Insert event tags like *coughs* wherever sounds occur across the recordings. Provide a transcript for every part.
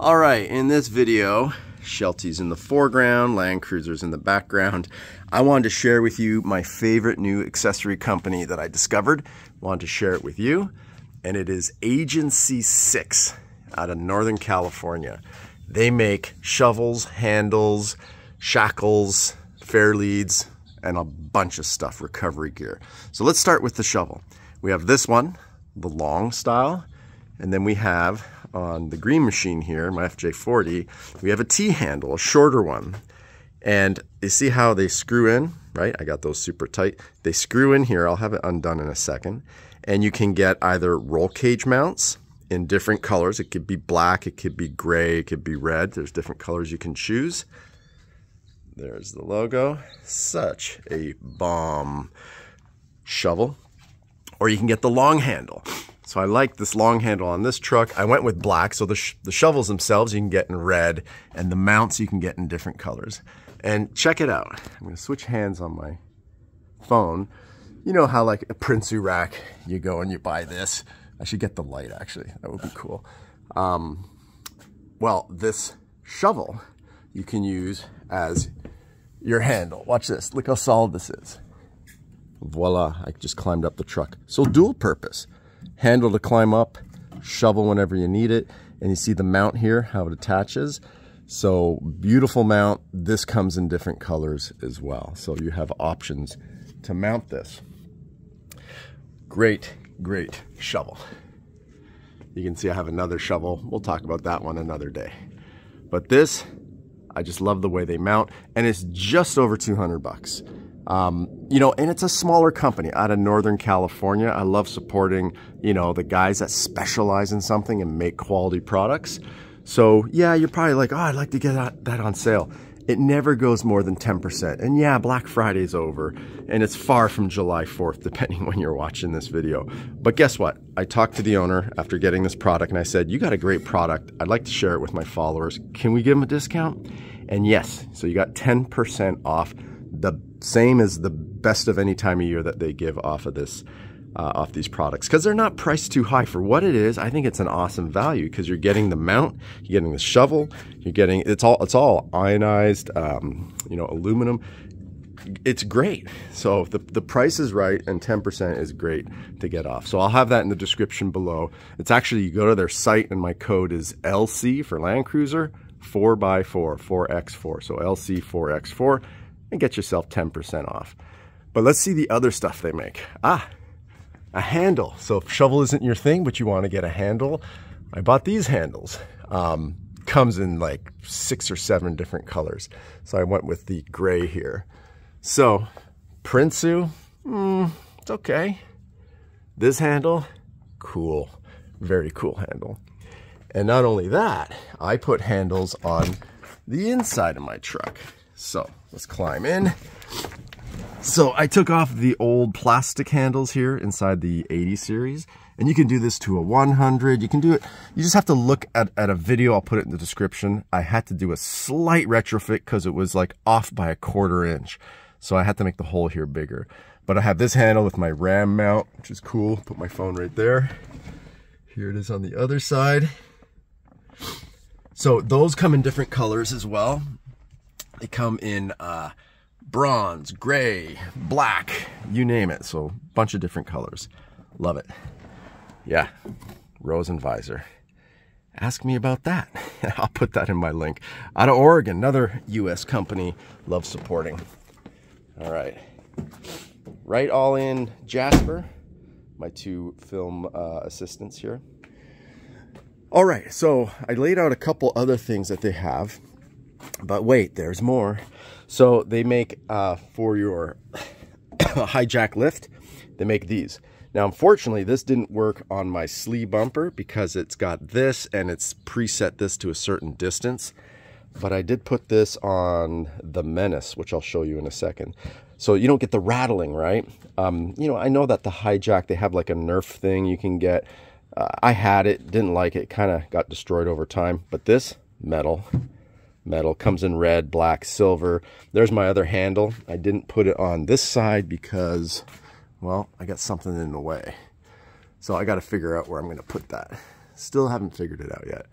All right, in this video, Shelties in the foreground, Land Cruisers in the background. I wanted to share with you my favorite new accessory company that I discovered. Wanted to share it with you, and it is Agency 6 out of Northern California. They make shovels, handles, shackles, fairleads, and a bunch of stuff, recovery gear. So let's start with the shovel. We have this one, the long style, and then we have on the green machine here, my FJ40, we have a T-handle, a shorter one. And you see how they screw in, right? I got those super tight. They screw in here. I'll have it undone in a second. And you can get either roll cage mounts in different colors. It could be black, it could be gray, it could be red. There's different colors you can choose. There's the logo. Such a bomb shovel. Or you can get the long handle. So I like this long handle on this truck. I went with black, so the, sh the shovels themselves you can get in red, and the mounts you can get in different colors. And check it out. I'm gonna switch hands on my phone. You know how like a Prinsu rack, you go and you buy this. I should get the light actually, that would be cool. Um, well, this shovel you can use as your handle. Watch this, look how solid this is. Voila, I just climbed up the truck. So dual purpose handle to climb up, shovel whenever you need it. And you see the mount here, how it attaches. So beautiful mount. This comes in different colors as well. So you have options to mount this. Great, great shovel. You can see I have another shovel. We'll talk about that one another day. But this, I just love the way they mount and it's just over 200 bucks. Um, you know, and it's a smaller company out of Northern California. I love supporting, you know, the guys that specialize in something and make quality products. So yeah, you're probably like, oh, I'd like to get that on sale. It never goes more than 10%. And yeah, Black Friday's over and it's far from July 4th, *laughs* depending when you're watching this video. But guess what? I talked to the owner after getting this product and I said, you got a great product. I'd like to share it with my followers. Can we give them a discount? And yes, so you got 10% off the same as the best of any time of year that they give off of this uh, off these products because they're not priced too high for what it is. I think it's an awesome value because you're getting the mount, you're getting the shovel, you're getting it's all it's all ionized, um, you know, aluminum. It's great. So the the price is right and 10% is great to get off. So I'll have that in the description below. It's actually you go to their site and my code is LC for Land Cruiser 4x4, 4x4. So LC 4x4 and get yourself 10% off. But let's see the other stuff they make. Ah, a handle. So if shovel isn't your thing, but you want to get a handle, I bought these handles. Um, comes in like six or seven different colors. So I went with the gray here. So Prinsu, mm, it's okay. This handle, cool. Very cool handle. And not only that, I put handles on the inside of my truck. So let's climb in. So I took off the old plastic handles here inside the 80 series. And you can do this to a 100. You can do it. You just have to look at, at a video. I'll put it in the description. I had to do a slight retrofit because it was like off by a quarter inch. So I had to make the hole here bigger. But I have this handle with my RAM mount, which is cool. Put my phone right there. Here it is on the other side. So those come in different colors as well. They come in uh, bronze, gray, black, you name it. So a bunch of different colors. Love it. Yeah, Rosen visor. Ask me about that. *laughs* I'll put that in my link. Out of Oregon, another U.S. company. Love supporting. All right. Right all in Jasper, my two film uh, assistants here. All right, so I laid out a couple other things that they have. But wait, there's more. So they make uh, for your *coughs* hijack lift, they make these. Now, unfortunately, this didn't work on my Slee bumper because it's got this and it's preset this to a certain distance. But I did put this on the Menace, which I'll show you in a second. So you don't get the rattling, right? Um, you know, I know that the hijack, they have like a Nerf thing you can get. Uh, I had it, didn't like it, kind of got destroyed over time. But this, metal, metal. Comes in red, black, silver. There's my other handle. I didn't put it on this side because, well, I got something in the way. So I got to figure out where I'm going to put that. Still haven't figured it out yet.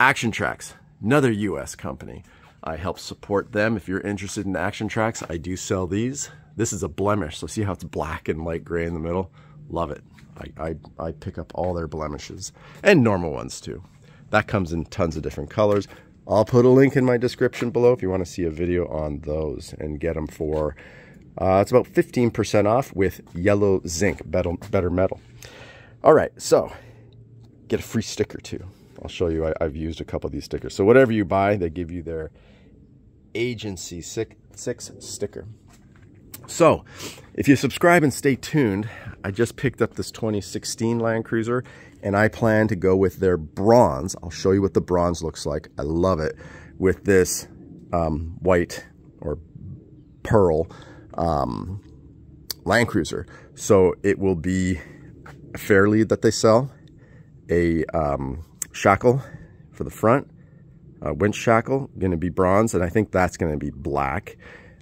ActionTrax, another US company. I help support them. If you're interested in ActionTrax, I do sell these. This is a blemish, so see how it's black and light gray in the middle? Love it. I, I, I pick up all their blemishes and normal ones too. That comes in tons of different colors. I'll put a link in my description below if you want to see a video on those and get them for, uh, it's about 15% off with yellow zinc, better, better metal. All right, so get a free sticker too. I'll show you, I, have used a couple of these stickers. So whatever you buy, they give you their agency six, six sticker. So if you subscribe and stay tuned, I just picked up this 2016 Land Cruiser and I plan to go with their bronze. I'll show you what the bronze looks like. I love it with this um, white or pearl um, Land Cruiser. So it will be a fairlead that they sell, a um, shackle for the front, a winch shackle, going to be bronze, and I think that's going to be black.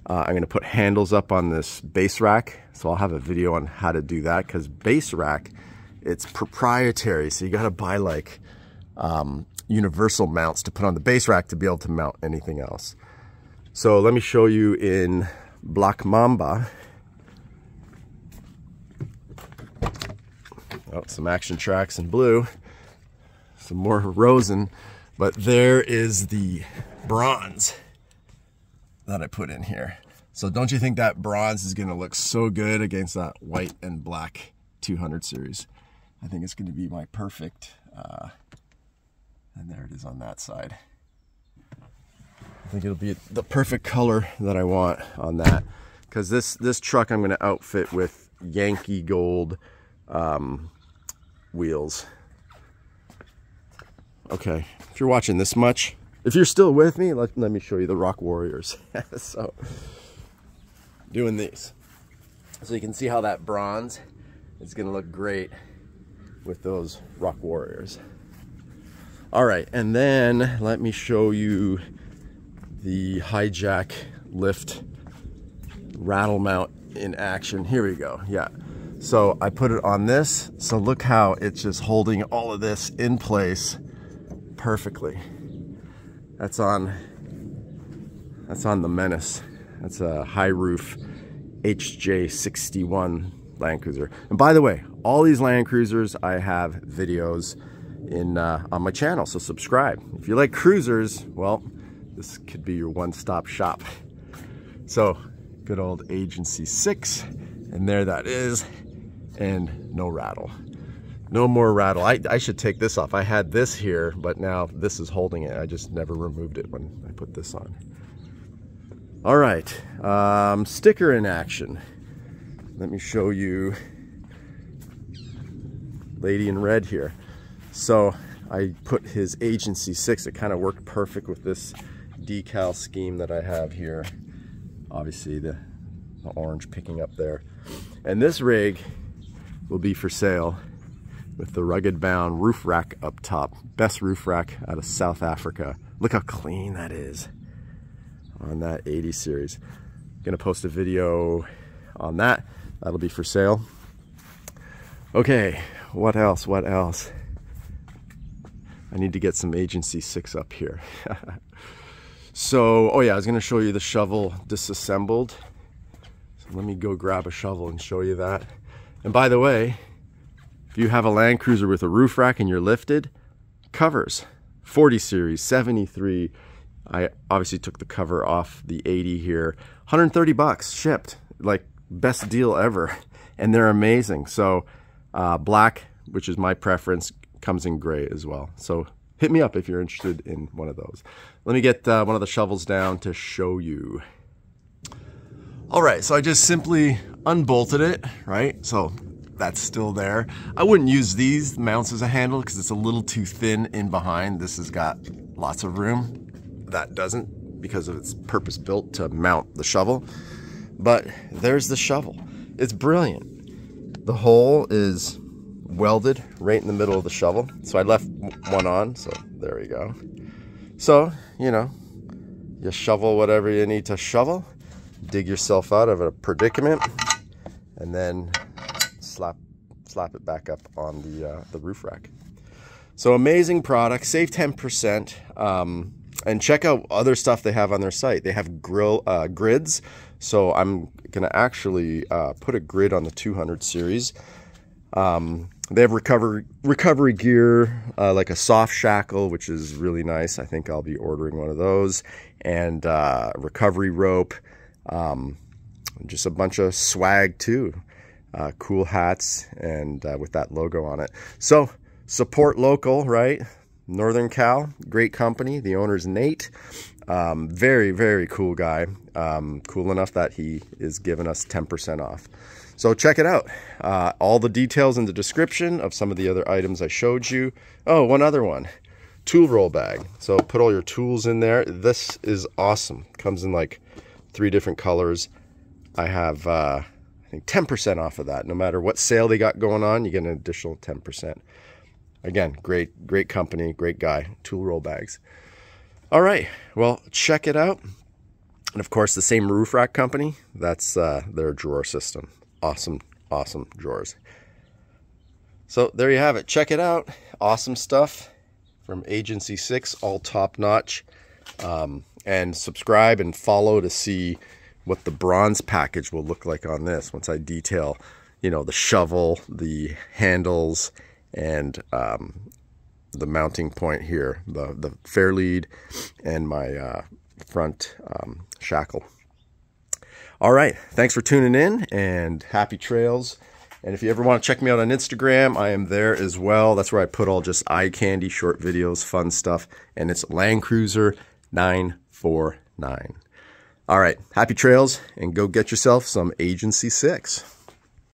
Uh, I'm going to put handles up on this base rack, so I'll have a video on how to do that because base rack, it's proprietary, so you got to buy like um, universal mounts to put on the base rack to be able to mount anything else. So let me show you in Black Mamba. Oh, some ActionTrax in blue, some more Rosen, but there is the bronze that I put in here. So don't you think that bronze is to look so good against that white and black 200 series? I think it's to be my perfect, uh, and there it is on that side. I think it'll be the perfect color that I want on that. Because this, this truck I'm to outfit with Yankee Gold um, wheels. Okay, if you're watching this much, if you're still with me, let, let me show you the Rock Warriors. *laughs* so, doing these. So you can see how that bronze is gonna look great with those Rock Warriors. All right, and then let me show you the hijack lift rattle mount in action. Here we go, yeah. So I put it on this. So look how it's just holding all of this in place perfectly. That's on that's on the Menace. That's a high roof HJ61 Land Cruiser. And by the way, all these Land Cruisers, I have videos in uh, on my channel, so subscribe. If you like cruisers, well, this could be your one-stop shop. So, good old Agency 6, and there that is, and no rattle. No more rattle. I, I should take this off. I had this here, but now this is holding it. I just never removed it when I put this on. All right, um, sticker in action. Let me show you lady in red here. So I put his agency six. It kind of worked perfect with this decal scheme that I have here. Obviously the, the orange picking up there. And this rig will be for sale with the rugged bound roof rack up top. Best roof rack out of South Africa. Look how clean that is on that 80 series. Gonna post a video on that. That'll be for sale. Okay, what else, what else? I need to get some Agency 6 up here. *laughs* so, oh yeah, I was gonna show you the shovel disassembled. So let me go grab a shovel and show you that. And by the way, if you have a Land Cruiser with a roof rack and you're lifted, covers. 40 series, 73. I obviously took the cover off the 80 here. 130 bucks shipped. Like best deal ever. *laughs* And they're amazing. So uh, black, which is my preference, comes in gray as well. So hit me up if you're interested in one of those. Let me get uh, one of the shovels down to show you. All right, so I just simply unbolted it, right? So that's still there. I wouldn't use these mounts as a handle because it's a little too thin in behind. This has got lots of room. That doesn't because of its purpose built to mount the shovel. But there's the shovel. It's brilliant. The hole is welded right in the middle of the shovel. So I left one on, so there we go. So, you know, you shovel whatever you need to shovel, dig yourself out of a predicament, and then slap slap it back up on the uh, the roof rack. So amazing product, save 10%. Um, and check out other stuff they have on their site. They have grill uh, grids. So I'm gonna actually uh, put a grid on the 200 series. Um, they have recovery recovery gear, uh, like a soft shackle, which is really nice. I think I'll be ordering one of those, and uh, recovery rope. Um, just a bunch of swag too. Uh, cool hats and uh, with that logo on it. So support local, right? Northern Cal, great company. The owner's Nate. Um, very, very cool guy. Um, cool enough that he is giving us 10% off. So check it out. Uh, all the details in the description of some of the other items I showed you. Oh, one other one. Tool roll bag. So put all your tools in there. This is awesome. Comes in like three different colors. I have, uh, think 10% off of that. No matter what sale they got going on, you get an additional 10%. Again, great, great company, great guy. Tool roll bags. All right, well, check it out. And of course, the same roof rack company, that's uh, their drawer system. Awesome, awesome drawers. So there you have it. Check it out. Awesome stuff from Agency 6, all top notch. Um, and subscribe and follow to see what the bronze package will look like on this once I detail, you know, the shovel, the handles, and um, the mounting point here, the, the fairlead and my uh, front um, shackle. All right, thanks for tuning in and happy trails. And if you ever want to check me out on Instagram, I am there as well. That's where I put all just eye candy, short videos, fun stuff. And it's Land Cruiser 949. All right, happy trails and go get yourself some Agency 6.